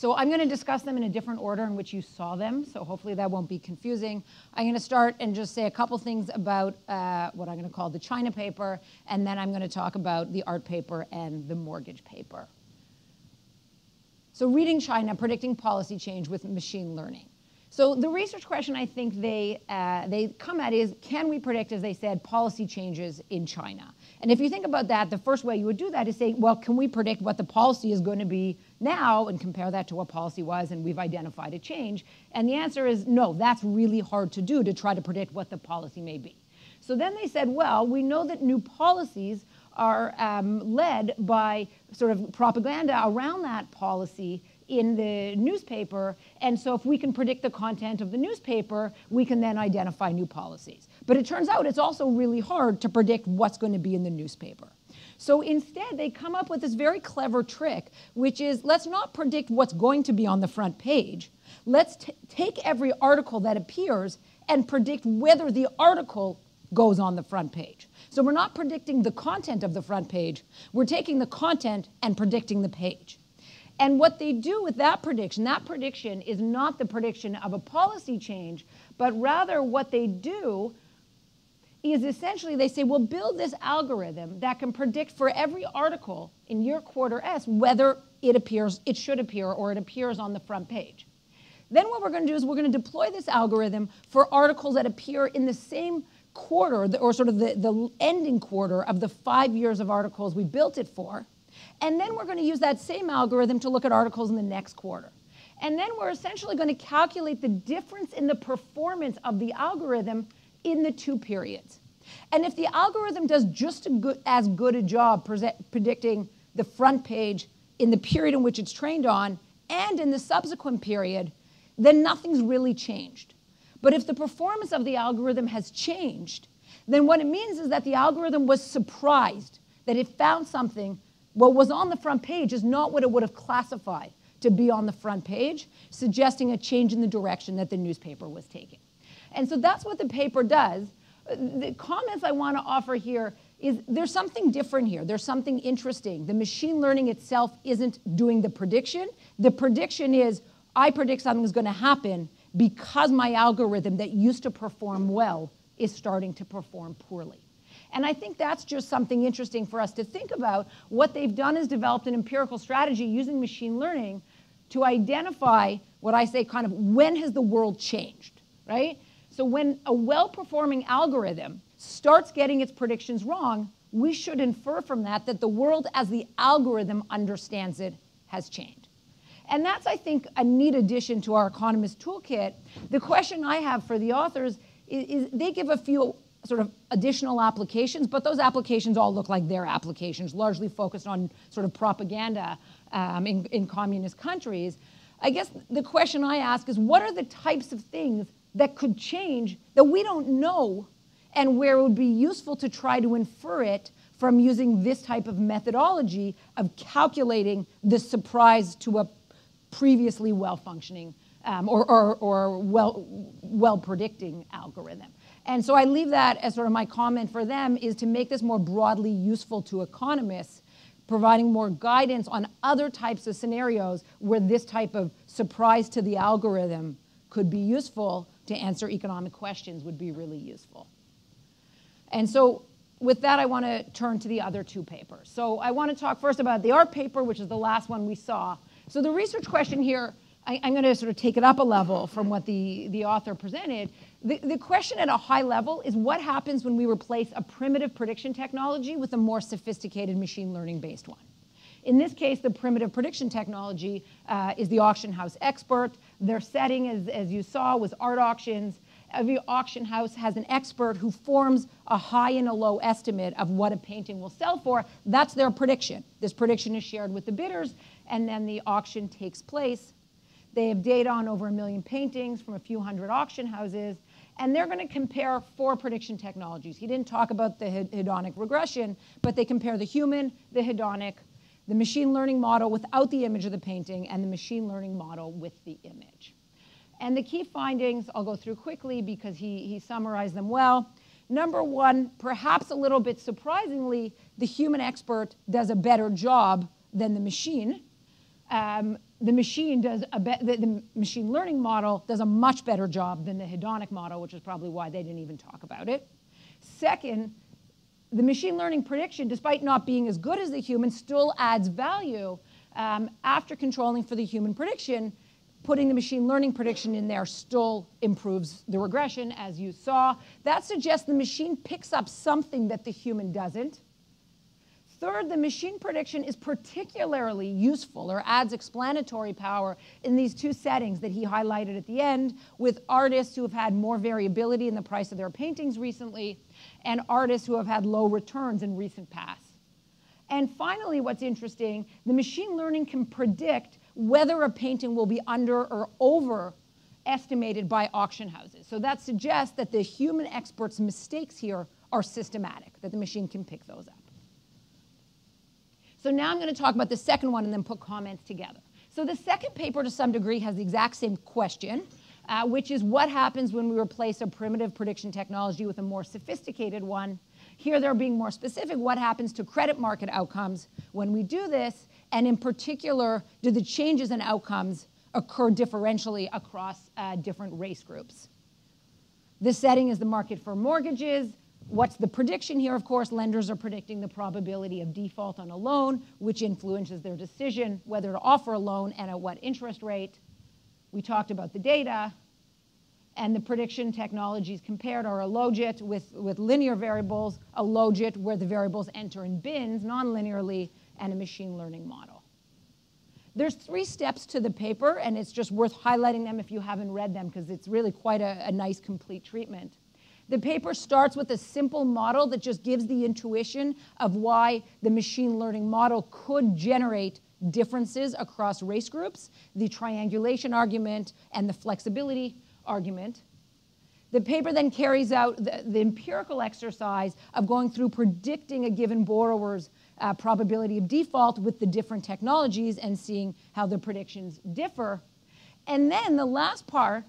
So I'm going to discuss them in a different order in which you saw them, so hopefully that won't be confusing. I'm going to start and just say a couple things about uh, what I'm going to call the China paper, and then I'm going to talk about the art paper and the mortgage paper. So reading China, predicting policy change with machine learning. So the research question I think they, uh, they come at is, can we predict, as they said, policy changes in China? And if you think about that, the first way you would do that is say, well, can we predict what the policy is going to be now and compare that to what policy was and we've identified a change? And the answer is no, that's really hard to do to try to predict what the policy may be. So then they said, well, we know that new policies are um, led by sort of propaganda around that policy in the newspaper. And so if we can predict the content of the newspaper, we can then identify new policies. But it turns out it's also really hard to predict what's going to be in the newspaper. So instead, they come up with this very clever trick, which is let's not predict what's going to be on the front page. Let's take every article that appears and predict whether the article goes on the front page. So we're not predicting the content of the front page, we're taking the content and predicting the page. And what they do with that prediction, that prediction is not the prediction of a policy change, but rather what they do is essentially they say, well, build this algorithm that can predict for every article in your corpus whether it appears, it should appear, or it appears on the front page. Then what we're going to do is we're going to deploy this algorithm for articles that appear in the same quarter, or sort of the, the ending quarter of the five years of articles we built it for. And then we're going to use that same algorithm to look at articles in the next quarter. And then we're essentially going to calculate the difference in the performance of the algorithm in the two periods. And if the algorithm does just good, as good a job predicting the front page in the period in which it's trained on and in the subsequent period, then nothing's really changed. But if the performance of the algorithm has changed, then what it means is that the algorithm was surprised that it found something what was on the front page is not what it would have classified to be on the front page, suggesting a change in the direction that the newspaper was taking. And so that's what the paper does. Uh, the comments I want to offer here is there's something different here. There's something interesting. The machine learning itself isn't doing the prediction. The prediction is I predict something's going to happen because my algorithm that used to perform well is starting to perform poorly. And I think that's just something interesting for us to think about. What they've done is developed an empirical strategy using machine learning to identify what I say kind of when has the world changed, right? So when a well-performing algorithm starts getting its predictions wrong, we should infer from that that the world as the algorithm understands it has changed. And that's, I think, a neat addition to our economist toolkit. The question I have for the authors is, is they give a few sort of additional applications, but those applications all look like their applications, largely focused on sort of propaganda um, in, in communist countries. I guess the question I ask is what are the types of things that could change that we don't know and where it would be useful to try to infer it from using this type of methodology of calculating the surprise to a previously well-functioning um, or, or, or well, well predicting algorithm. And so I leave that as sort of my comment for them is to make this more broadly useful to economists, providing more guidance on other types of scenarios where this type of surprise to the algorithm could be useful to answer economic questions would be really useful. And so with that, I want to turn to the other two papers. So I want to talk first about the art paper, which is the last one we saw. So the research question here, I, am going to sort of take it up a level from what the, the author presented, the, the question at a high level is what happens when we replace a primitive prediction technology with a more sophisticated machine learning based one. In this case, the primitive prediction technology uh, is the auction house expert. Their setting, as, as you saw, was art auctions. Every auction house has an expert who forms a high and a low estimate of what a painting will sell for. That's their prediction. This prediction is shared with the bidders, and then the auction takes place. They have data on over a million paintings from a few hundred auction houses, and they're going to compare four prediction technologies. He didn't talk about the hedonic regression, but they compare the human, the hedonic, the machine learning model without the image of the painting, and the machine learning model with the image. And the key findings, I'll go through quickly because he, he summarized them well. Number one, perhaps a little bit surprisingly, the human expert does a better job than the machine. Um, the machine does a be- the, the machine learning model does a much better job than the hedonic model, which is probably why they didn't even talk about it. Second, the machine learning prediction, despite not being as good as the human, still adds value um, after controlling for the human prediction. Putting the machine learning prediction in there still improves the regression, as you saw. That suggests the machine picks up something that the human doesn't. Third, the machine prediction is particularly useful or adds explanatory power in these two settings that he highlighted at the end with artists who have had more variability in the price of their paintings recently and artists who have had low returns in recent past. And finally, what's interesting, the machine learning can predict whether a painting will be under or over estimated by auction houses. So that suggests that the human expert's mistakes here are systematic, that the machine can pick those up. So now I'm going to talk about the second one and then put comments together. So the second paper, to some degree, has the exact same question, uh, which is what happens when we replace a primitive prediction technology with a more sophisticated one. Here they're being more specific. What happens to credit market outcomes when we do this? And in particular, do the changes in outcomes occur differentially across uh, different race groups? This setting is the market for mortgages. What's the prediction here? Of course, lenders are predicting the probability of default on a loan, which influences their decision whether to offer a loan and at what interest rate. We talked about the data. And the prediction technologies compared are a logit with, with linear variables, a logit where the variables enter in bins non-linearly, and a machine learning model. There's three steps to the paper, and it's just worth highlighting them if you haven't read them, because it's really quite a, a nice complete treatment. The paper starts with a simple model that just gives the intuition of why the machine learning model could generate differences across race groups, the triangulation argument, and the flexibility argument. The paper then carries out the, the empirical exercise of going through predicting a given borrower's uh, probability of default with the different technologies and seeing how the predictions differ. And then the last part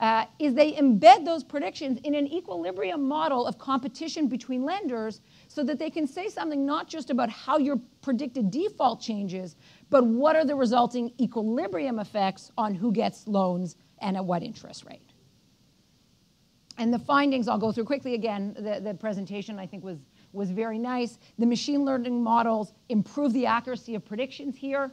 uh, is they embed those predictions in an equilibrium model of competition between lenders so that they can say something not just about how your predicted default changes, but what are the resulting equilibrium effects on who gets loans and at what interest rate. And the findings, I'll go through quickly again. The, the presentation, I think, was, was very nice. The machine learning models improve the accuracy of predictions here.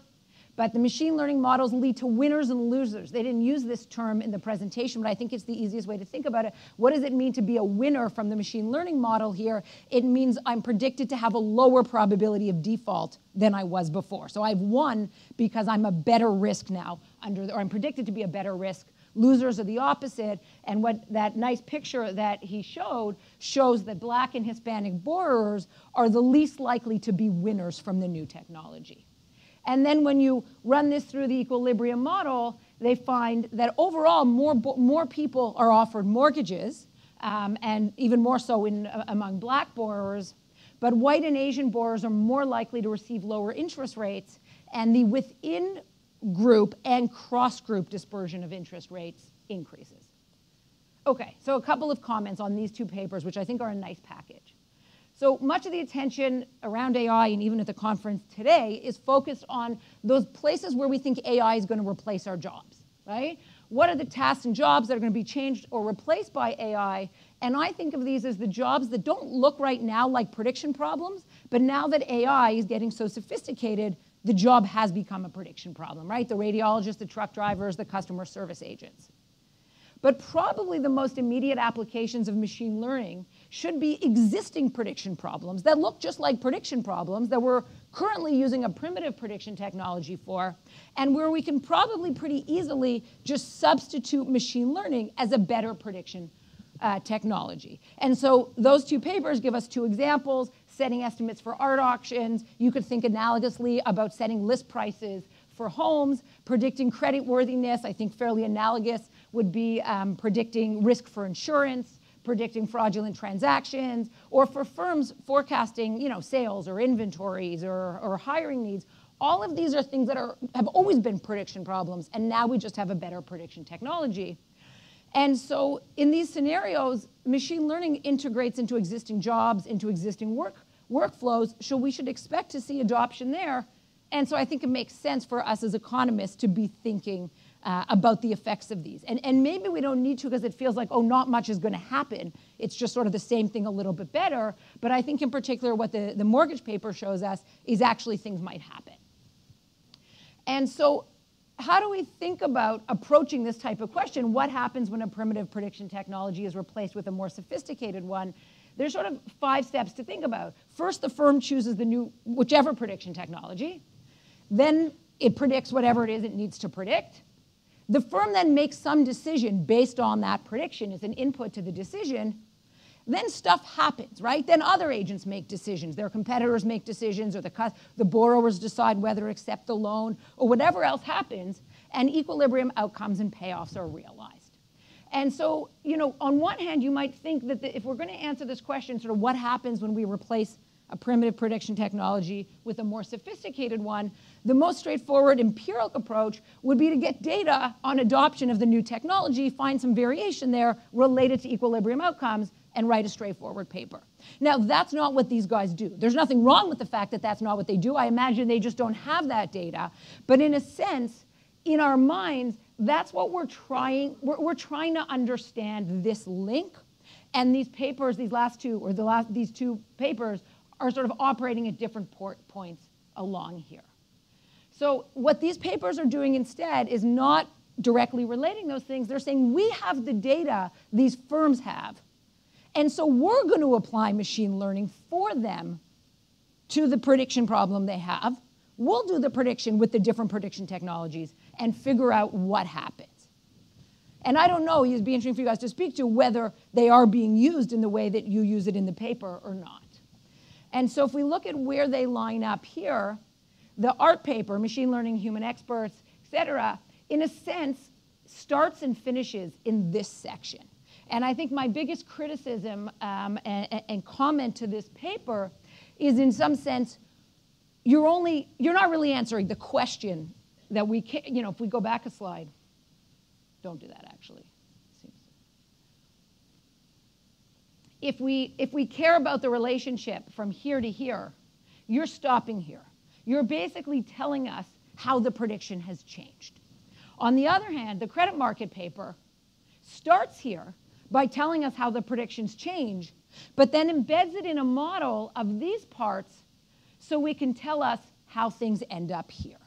But the machine learning models lead to winners and losers. They didn't use this term in the presentation, but I think it's the easiest way to think about it. What does it mean to be a winner from the machine learning model here? It means I'm predicted to have a lower probability of default than I was before. So I've won because I'm a better risk now, under, or I'm predicted to be a better risk. Losers are the opposite. And what that nice picture that he showed shows that black and Hispanic borrowers are the least likely to be winners from the new technology. And then when you run this through the equilibrium model, they find that overall more, more people are offered mortgages, um, and even more so in, uh, among black borrowers. But white and Asian borrowers are more likely to receive lower interest rates, and the within group and cross group dispersion of interest rates increases. Okay, so a couple of comments on these two papers, which I think are a nice package. So much of the attention around AI and even at the conference today is focused on those places where we think AI is going to replace our jobs, right? What are the tasks and jobs that are going to be changed or replaced by AI? And I think of these as the jobs that don't look right now like prediction problems, but now that AI is getting so sophisticated, the job has become a prediction problem, right? The radiologists, the truck drivers, the customer service agents. But probably the most immediate applications of machine learning should be existing prediction problems that look just like prediction problems that we're currently using a primitive prediction technology for, and where we can probably pretty easily just substitute machine learning as a better prediction uh, technology. And so those two papers give us two examples, setting estimates for art auctions. You could think analogously about setting list prices for homes, predicting credit worthiness, I think fairly analogous would be um, predicting risk for insurance, predicting fraudulent transactions, or for firms forecasting you know, sales or inventories or, or hiring needs. All of these are things that are, have always been prediction problems, and now we just have a better prediction technology. And so in these scenarios, machine learning integrates into existing jobs, into existing work, workflows, so we should expect to see adoption there And so I think it makes sense for us as economists to be thinking uh, about the effects of these. And, and maybe we don't need to because it feels like, oh, not much is going to happen. It's just sort of the same thing a little bit better. But I think in particular what the, the mortgage paper shows us is actually things might happen. And so how do we think about approaching this type of question? What happens when a primitive prediction technology is replaced with a more sophisticated one? There's sort of five steps to think about. First, the firm chooses the new, whichever prediction technology. Then it predicts whatever it is it needs to predict. The firm then makes some decision based on that prediction as an input to the decision. Then stuff happens, right? Then other agents make decisions. Their competitors make decisions, or the, the borrowers decide whether to accept the loan, or whatever else happens, and equilibrium outcomes and payoffs are realized. And so, you know, on one hand, you might think that the, if we're going to answer this question, sort of what happens when we replace a primitive prediction technology with a more sophisticated one, the most straightforward empirical approach would be to get data on adoption of the new technology, find some variation there related to equilibrium outcomes, and write a straightforward paper. Now, that's not what these guys do. There's nothing wrong with the fact that that's not what they do. I imagine they just don't have that data. But in a sense, in our minds, that's what we're trying, we're, we're trying to understand this link. And these papers, these last two, or the last, these two papers, are sort of operating at different port points along here. So what these papers are doing instead is not directly relating those things. They're saying we have the data these firms have. And so we're going to apply machine learning for them to the prediction problem they have. We'll do the prediction with the different prediction technologies and figure out what happens. And I don't know, it'd be interesting for you guys to speak to whether they are being used in the way that you use it in the paper or not. And so if we look at where they line up here, the art paper, machine learning, human experts, et cetera, in a sense, starts and finishes in this section. And I think my biggest criticism um, and, and, comment to this paper is in some sense, you're only, you're not really answering the question that we can, you know, if we go back a slide, don't do that actually. If we, if we care about the relationship from here to here, you're stopping here. You're basically telling us how the prediction has changed. On the other hand, the credit market paper starts here by telling us how the predictions change, but then embeds it in a model of these parts so we can tell us how things end up here.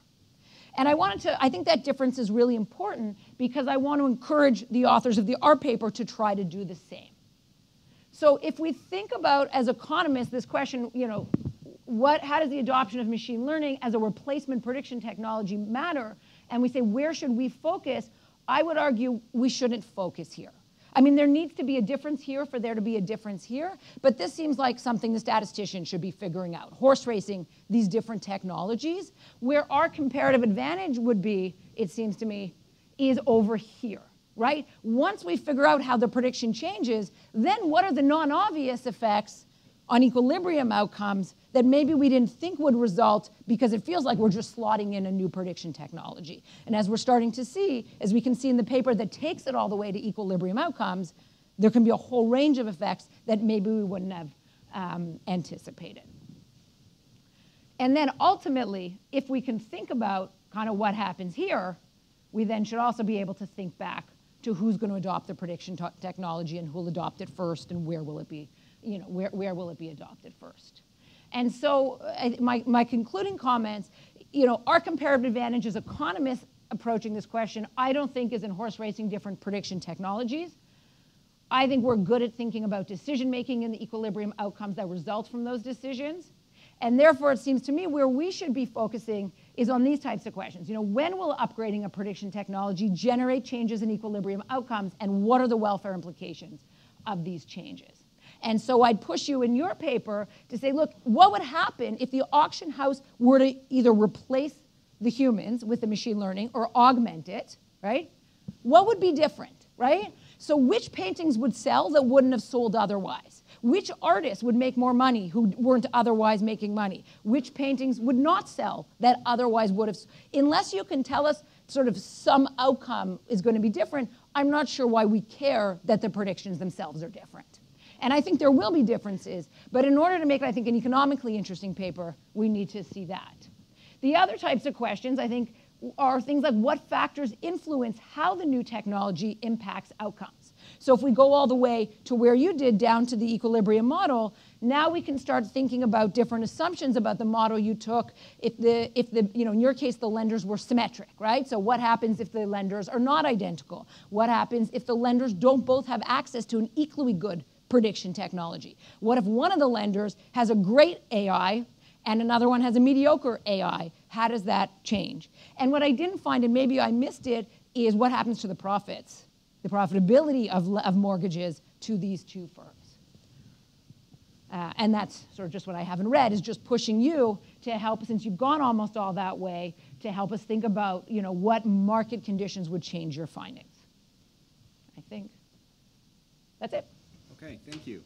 And I wanted to, I think that difference is really important because I want to encourage the authors of the art paper to try to do the same. So if we think about, as economists, this question, you know, what, how does the adoption of machine learning as a replacement prediction technology matter? And we say, where should we focus? I would argue we shouldn't focus here. I mean, there needs to be a difference here for there to be a difference here, but this seems like something the statistician should be figuring out, horse racing these different technologies. Where our comparative advantage would be, it seems to me, is over here, right? Once we figure out how the prediction changes, then what are the non-obvious effects on equilibrium outcomes that maybe we didn't think would result because it feels like we're just slotting in a new prediction technology. And as we're starting to see, as we can see in the paper that takes it all the way to equilibrium outcomes, there can be a whole range of effects that maybe we wouldn't have um, anticipated. And then ultimately, if we can think about kind of what happens here, we then should also be able to think back to who's going to adopt the prediction technology and who'll adopt it first and where will it be, you know, where, where will it be adopted first. And so uh, my, my concluding comments, you know, our comparative advantage as economists approaching this question, I don't think is in horse racing different prediction technologies. I think we're good at thinking about decision making and the equilibrium outcomes that result from those decisions. And therefore, it seems to me where we should be focusing is on these types of questions. You know, when will upgrading a prediction technology generate changes in equilibrium outcomes, and what are the welfare implications of these changes? And so I'd push you in your paper to say, look, what would happen if the auction house were to either replace the humans with the machine learning or augment it, right? What would be different, right? So which paintings would sell that wouldn't have sold otherwise? Which artists would make more money who weren't otherwise making money? Which paintings would not sell that otherwise would have? Unless you can tell us sort of some outcome is going to be different, I'm not sure why we care that the predictions themselves are different. And I think there will be differences. But in order to make, I think, an economically interesting paper, we need to see that. The other types of questions, I think, are things like what factors influence how the new technology impacts outcomes. So if we go all the way to where you did down to the equilibrium model, now we can start thinking about different assumptions about the model you took. If the, if the, you know, in your case, the lenders were symmetric, right? So what happens if the lenders are not identical? What happens if the lenders don't both have access to an equally good prediction technology? What if one of the lenders has a great AI and another one has a mediocre AI? How does that change? And what I didn't find, and maybe I missed it, is what happens to the profits, the profitability of, of mortgages to these two firms. Uh, and that's sort of just what I haven't read is just pushing you to help, since you've gone almost all that way, to help us think about, you know, what market conditions would change your findings. I think that's it. Okay, thank you.